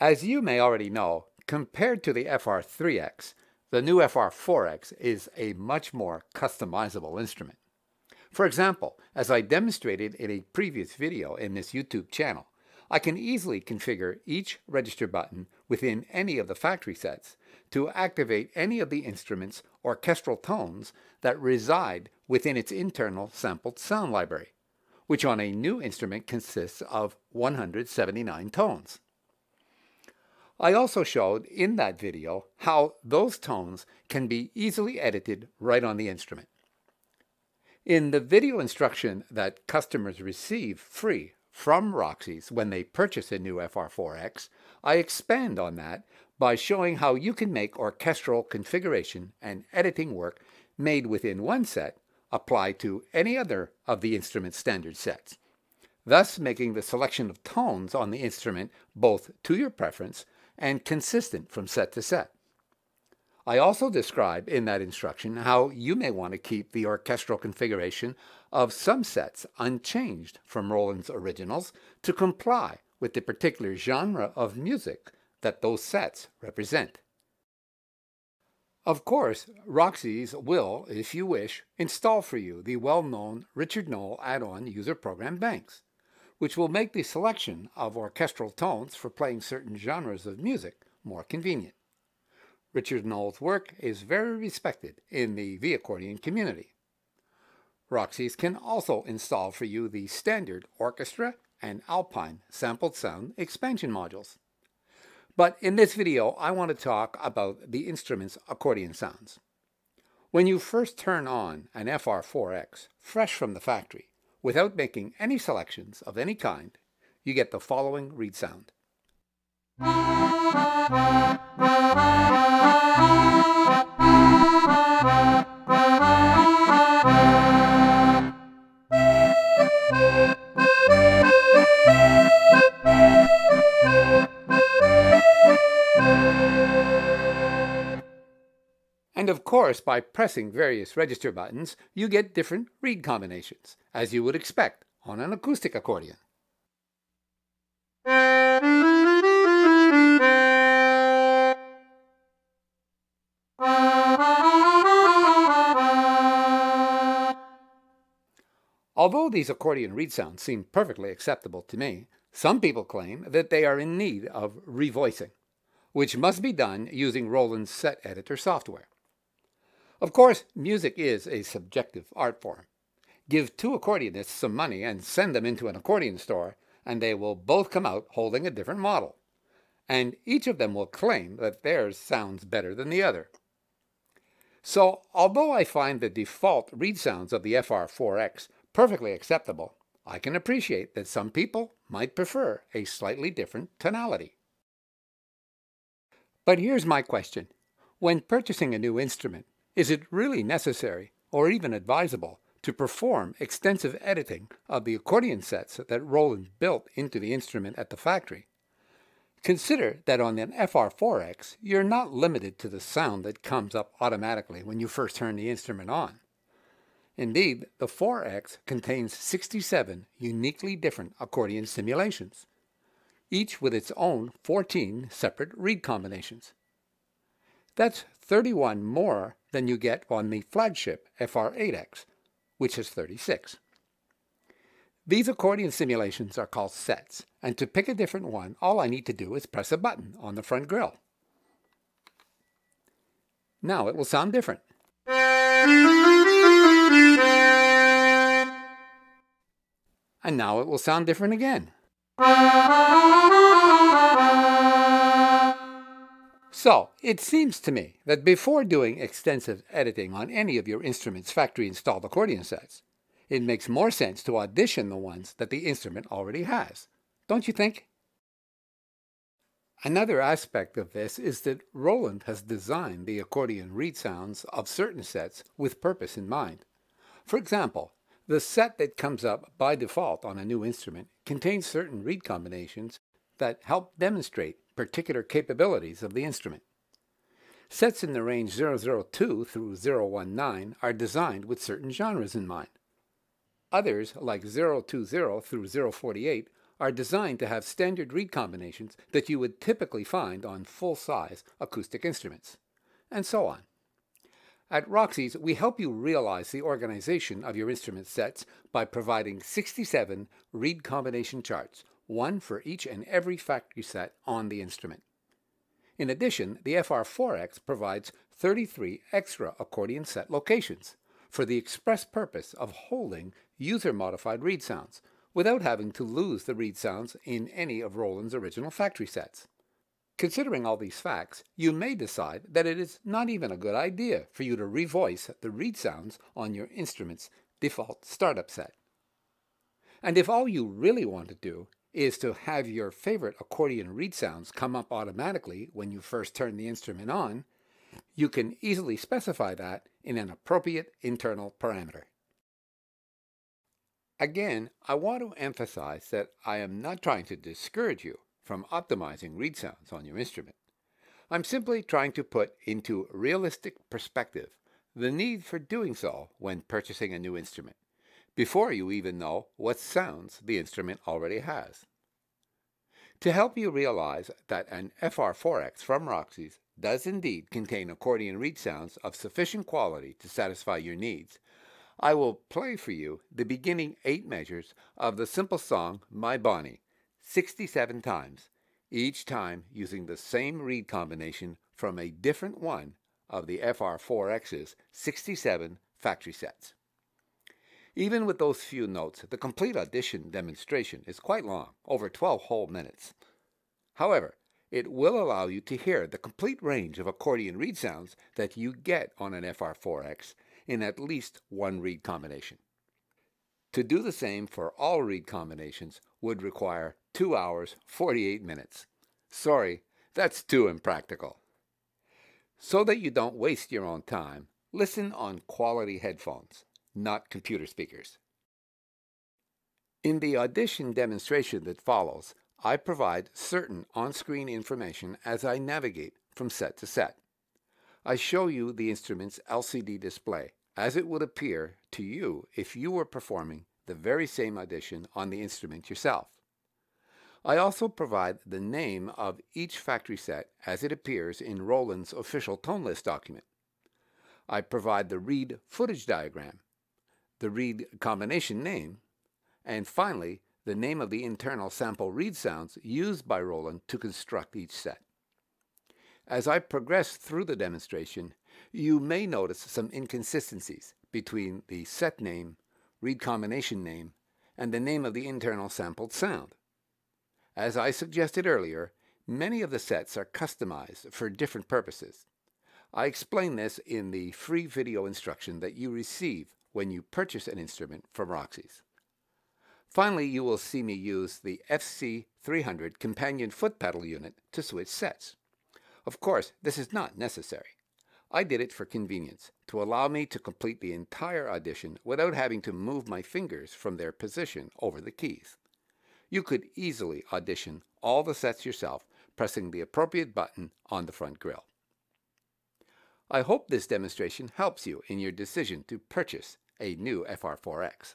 As you may already know, compared to the FR3X, the new FR4X is a much more customizable instrument. For example, as I demonstrated in a previous video in this YouTube channel, I can easily configure each register button within any of the factory sets to activate any of the instrument's orchestral tones that reside within its internal sampled sound library, which on a new instrument consists of 179 tones. I also showed in that video how those tones can be easily edited right on the instrument. In the video instruction that customers receive free from Roxy's when they purchase a new FR4X, I expand on that by showing how you can make orchestral configuration and editing work made within one set apply to any other of the instrument's standard sets, thus making the selection of tones on the instrument both to your preference and consistent from set to set. I also describe in that instruction how you may want to keep the orchestral configuration of some sets unchanged from Roland's originals to comply with the particular genre of music that those sets represent. Of course, Roxy's will, if you wish, install for you the well-known Richard Noel add-on user program banks, which will make the selection of orchestral tones for playing certain genres of music more convenient. Richard Noel's work is very respected in the V-accordion community. Roxy's can also install for you the standard orchestra and alpine sampled sound expansion modules. But in this video, I want to talk about the instrument's accordion sounds. When you first turn on an FR4X, fresh from the factory, without making any selections of any kind, you get the following reed sound. And of course, by pressing various register buttons, you get different reed combinations, as you would expect on an acoustic accordion. Although these accordion reed sounds seem perfectly acceptable to me, some people claim that they are in need of revoicing, which must be done using Roland's set editor software. Of course, music is a subjective art form. Give two accordionists some money and send them into an accordion store, and they will both come out holding a different model. And each of them will claim that theirs sounds better than the other. So, although I find the default reed sounds of the FR4X perfectly acceptable, I can appreciate that some people might prefer a slightly different tonality. But here's my question. When purchasing a new instrument, is it really necessary or even advisable to perform extensive editing of the accordion sets that Roland built into the instrument at the factory? Consider that on an FR4X, you're not limited to the sound that comes up automatically when you first turn the instrument on. Indeed, the 4X contains 67 uniquely different accordion simulations, each with its own 14 separate reed combinations. That's 31 more than you get on the flagship FR8X, which is 36. These accordion simulations are called sets, and to pick a different one, all I need to do is press a button on the front grille. Now it will sound different. And now it will sound different again. So, it seems to me that before doing extensive editing on any of your instrument's factory-installed accordion sets, it makes more sense to audition the ones that the instrument already has. Don't you think? Another aspect of this is that Roland has designed the accordion reed sounds of certain sets with purpose in mind. For example, the set that comes up by default on a new instrument contains certain reed combinations that help demonstrate particular capabilities of the instrument. Sets in the range 002 through 019 are designed with certain genres in mind. Others, like 020 through 048, are designed to have standard reed combinations that you would typically find on full-size acoustic instruments, and so on. At Roxy's, we help you realize the organization of your instrument sets by providing 67 reed combination charts, one for each and every factory set on the instrument. In addition, the FR4X provides 33 extra accordion set locations for the express purpose of holding user-modified reed sounds without having to lose the reed sounds in any of Roland's original factory sets. Considering all these facts, you may decide that it is not even a good idea for you to revoice the reed sounds on your instrument's default startup set. And if all you really want to do is to have your favorite accordion reed sounds come up automatically when you first turn the instrument on, you can easily specify that in an appropriate internal parameter. Again, I want to emphasize that I am not trying to discourage you from optimizing reed sounds on your instrument. I'm simply trying to put into realistic perspective the need for doing so when purchasing a new instrument, before you even know what sounds the instrument already has. To help you realize that an FR4X from Roxy's does indeed contain accordion reed sounds of sufficient quality to satisfy your needs, I will play for you the beginning eight measures of the simple song My Bonnie 67 times, each time using the same reed combination from a different one of the FR4X's 67 factory sets. Even with those few notes, the complete audition demonstration is quite long, over 12 whole minutes. However, it will allow you to hear the complete range of accordion reed sounds that you get on an FR4X in at least one reed combination. To do the same for all reed combinations would require 2 hours 48 minutes. Sorry, that's too impractical. So that you don't waste your own time, listen on quality headphones, not computer speakers. In the audition demonstration that follows, I provide certain on-screen information as I navigate from set to set. I show you the instrument's LCD display, as it would appear to you if you were performing the very same audition on the instrument yourself. I also provide the name of each factory set as it appears in Roland's official tone list document. I provide the reed footage diagram, the reed combination name, and finally the name of the internal sample reed sounds used by Roland to construct each set. As I progress through the demonstration, you may notice some inconsistencies between the set name, reed combination name, and the name of the internal sampled sound. As I suggested earlier, many of the sets are customized for different purposes. I explain this in the free video instruction that you receive when you purchase an instrument from Roxy's. Finally, you will see me use the FC300 companion foot pedal unit to switch sets. Of course, this is not necessary. I did it for convenience, to allow me to complete the entire audition without having to move my fingers from their position over the keys. You could easily audition all the sets yourself, pressing the appropriate button on the front grille. I hope this demonstration helps you in your decision to purchase a new FR4X.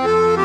Música